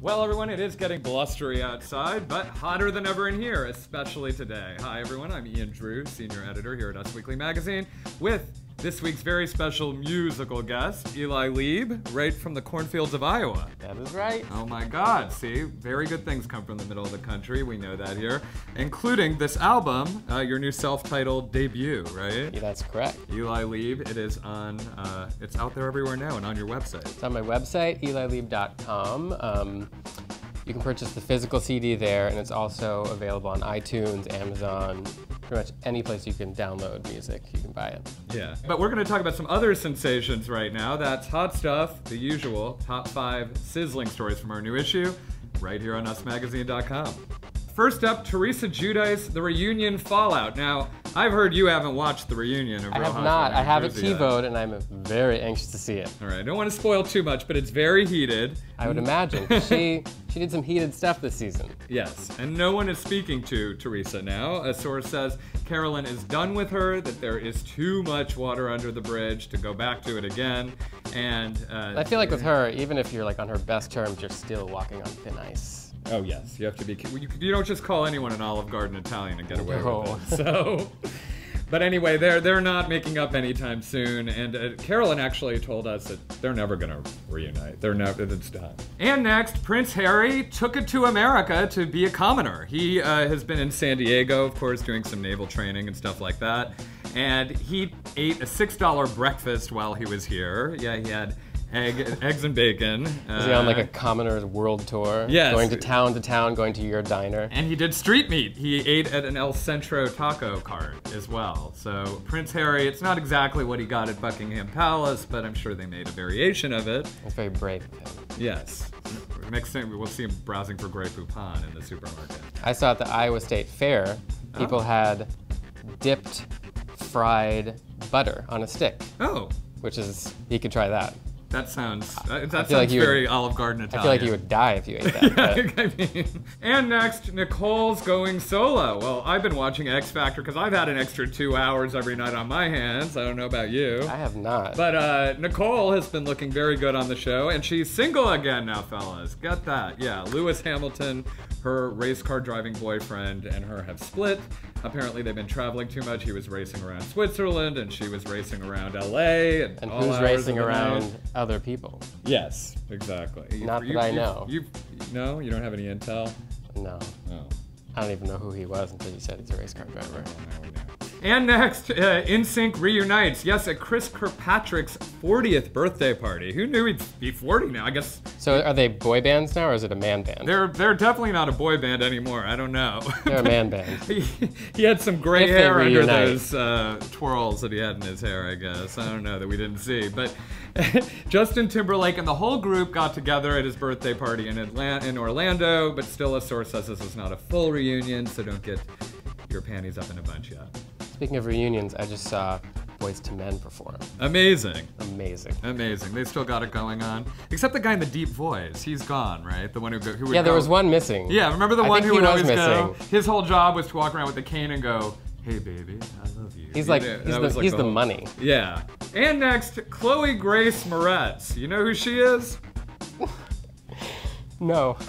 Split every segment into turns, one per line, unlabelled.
Well, everyone, it is getting blustery outside, but hotter than ever in here, especially today. Hi, everyone. I'm Ian Drew, senior editor here at Us Weekly Magazine, with this week's very special musical guest, Eli Lieb, right from the cornfields of Iowa.
That is right.
Oh my God, see, very good things come from the middle of the country, we know that here, including this album, uh, your new self titled debut, right?
Yeah, that's correct.
Eli Lieb, it is on, uh, it's out there everywhere now and on your website.
It's on my website, elilieb.com. Um, you can purchase the physical CD there, and it's also available on iTunes, Amazon, pretty much any place you can download music, you can buy it.
Yeah. But we're going to talk about some other sensations right now. That's hot stuff, the usual top five sizzling stories from our new issue, right here on usmagazine.com. First up, Teresa Giudice, The Reunion Fallout. Now, I've heard you haven't watched The Reunion of
I
Real
have not. I have
New
it
Jersey yet.
TiVoed, and I'm very anxious to see it.
All right, I don't want to spoil too much, but it's very heated.
I would imagine. she she did some heated stuff this season.
Yes, and no one is speaking to Teresa now. A source says Carolyn is done with her, that there is too much water under the bridge to go back to it again, and uh,
I feel like with her, even if you're like on her best terms, you're still walking on thin ice.
Oh yes, you have to be. You, you don't just call anyone an Olive Garden Italian and get away
No.
with it. So, but anyway, they're they're not making up anytime soon. And uh, Carolyn actually told us that they're never gonna reunite. They're never. It's done. And next, Prince Harry took it to America to be a commoner. He uh, has been in San Diego, of course, doing some naval training and stuff like that. And he ate a six dollar breakfast while he was here. Yeah, he had. Egg, eggs and bacon.
Is he on like
Uh,
a commoner's world tour?
Yes.
Going to town to town, going to your diner.
And he did street meat. He ate at an El Centro taco cart as well. So Prince Harry, it's not exactly what he got at Buckingham Palace, but I'm sure they made a variation of it.
It's very brave of him.
Yes. Next thing we'll see him browsing for Grey Poupon in the supermarket.
I saw at the Iowa State Fair, people
Oh.
had dipped fried butter on a stick,
Oh,
which is, you could try that.
That sounds that
feel
sounds
like you would-
very Olive Garden Italian.
I feel like you would die if you ate that. but-
I mean, and next, Nicole's going solo. Well, I've been watching X Factor because I've had an extra two hours every night on my hands. I don't know about you.
I have not.
But uh, Nicole has been looking very good on the show, and she's single again now, fellas. Got that? Yeah. Lewis Hamilton, her race car driving boyfriend, and her have split. Apparently, they've been traveling too much. He was racing around Switzerland, and she was racing around LA. And,
and
all
who's racing around
night.
other people?
Yes, exactly.
Not that I know.
You, no, you don't have any intel.
No.
No.
I don't even know who he was until you said he's a race car driver.
Oh, And next, uh, NSYNC reunites. Yes, at Chris Kirkpatrick's 40th birthday party. Who knew he'd be 40 now? I guess
So are they boy bands now, or is it a man band?
they're they're definitely not a boy band anymore. I don't know.
They're a man band.
he, he had some gray
If
hair under those uh, twirls that he had in his hair, I guess. I don't know that we didn't see. But Justin Timberlake and the whole group got together at his birthday party in Atlanta, in Orlando. But still, a source says this is not a full reunion, so don't get your panties up in a bunch yet.
Speaking of reunions, I just saw Boyz II Men perform.
Amazing.
Amazing.
Amazing. They still got it going on. Except the guy in the deep voice. He's gone, right? The one who, go, who would
Yeah, there
go-
was one missing.
Yeah, remember the
I
one who would
was
always go?
missing.
His whole job was to walk around with a cane and go, "Hey, baby, I love you."
He's
You
like,
know,
he's the,
like
he's the
whole-
money.
Yeah. And next, Chloe Grace Moretz. You know who she is?
No.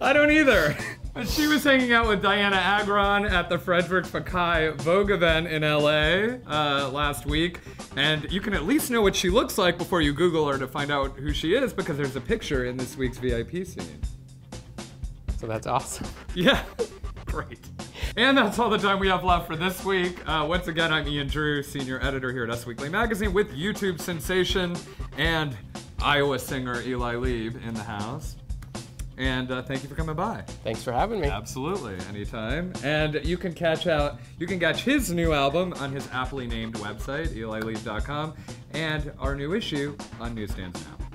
I don't either. But she was hanging out with Dianna Agron at the Frederick Fekkai Vogue event in LA uh, last week. And you can at least know what she looks like before you Google her to find out who she is because there's a picture in this week's VIP scene.
So that's awesome.
Yeah, great. And that's all the time we have left for this week. Uh, once again, I'm Ian Drew, senior editor here at Us Weekly Magazine, with YouTube sensation and Iowa singer Eli Lieb in the house. And uh, thank you for coming by.
Thanks for having me.
Absolutely, anytime. And you can catch out, you can catch his new album on his aptly named website, elilieb.com, and our new issue on newsstands now.